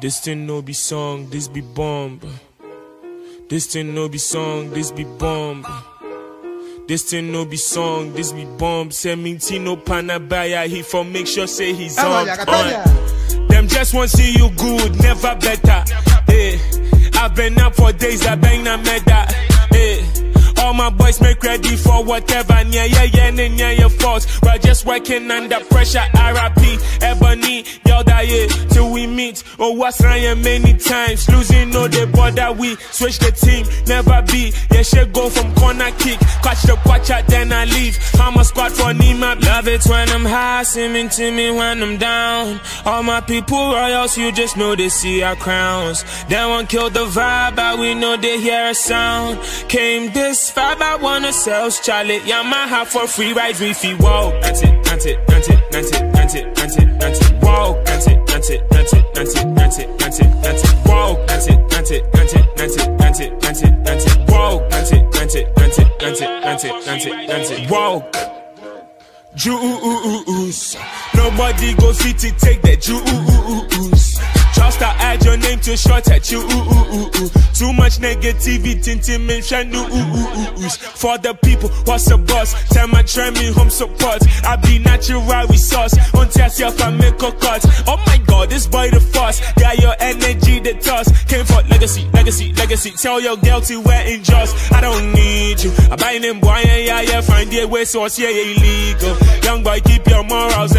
This thing no be song, this be bomb. This thing no be song, this be bomb. This thing no be song, this be bomb. Sementino Panabaya, he for make sure say he's on, on. Them just want see you good, never better. Hey, I've been up for days, I bang na meda. Hey, all my boys make ready for whatever. Yeah, yeah, yeah, yeah, yeah, your fault. We're just working under pressure. RIP, Ebony, y'all die till we meet. Oh, what's Ryan many times? Losing no they bother we. Switch the team, never be. Yeah, she go from corner kick. Catch the watcher, then I leave. I'm a squad for Nima. Love it when I'm high, seeming to me when I'm down. All my people royals, you just know they see our crowns. They won't kill the vibe, but we know they hear a sound. Came this vibe, I wanna sell Charlie. Yamaha for free ride, reefy. Whoa, that's it, that's it, that's it, that's it, that's it, dance it, dance it, dance it. Whoa. Juice. Nobody go fit to take that juice. Just to add your name to short at you. Too much negativity news. For the people, what's the boss? Tell my me home support. I be natural resource. Until yourself I make a cut. Oh my god, this boy the force. Got your energy the toss. Came for legacy, legacy, legacy. Tell your girl to wear in just. I don't. I buy them boy, yeah, yeah, find their way so source, yeah, illegal. Young boy, keep your morals.